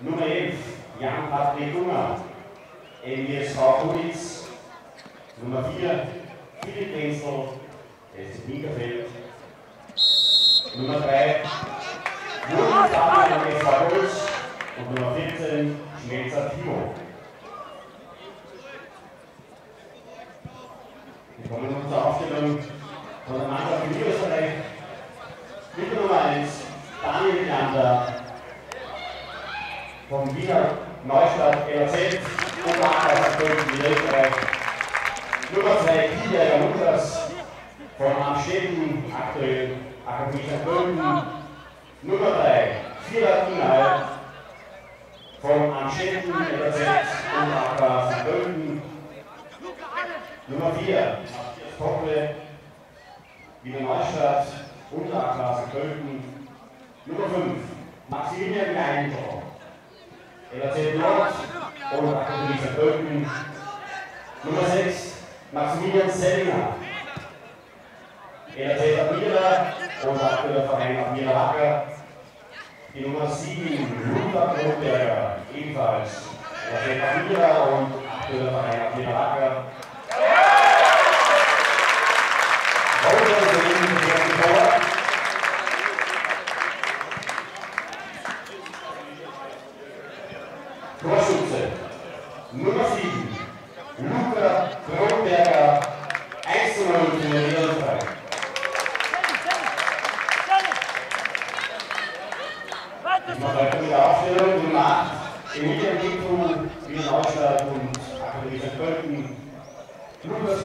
Nummer 11, Jan-Patrick Unger. MSV Kuditz. Nummer 4, Philipp Wenzel, SC Pinkerfeld. Nummer 3, Jürgen Daniel SV Holz. Und Nummer 14, Schmelzer Timo. Wir kommen nun zur Aufstellung von der Mannschaft in Niederösterreich. Mit Nummer 1, Daniel Leander vom Wiener Neustadt LAZ und in Österreich. Nummer 2, Kieler Lukas von Amstetten, aktuell Akademie St. Pölten. Nummer 3, Vierer Inhalt von Amstetten, LAZ und. Pölten. Nummer 4, Koppel, Wiener Neustadt St. Pölten. Nummer 5, Maximilian Geintor. LAZ Nord und Akademie. Pölten. Nummer 6, Maximilian Sellinger. LAZ Admira und aktueller Verein Admira Wacker. Die Nummer 7, Luca Kronberger, ebenfalls LAZ Admira und aktueller Verein Admira Wacker. Torschütze. Nummer 7, Luca Kronberger, 1 zu 0 für den Niederlande. Immer weiter mit der Aufstellung, Nummer 8, Emilia Gekko, Wien Ausland und Akademie Köln.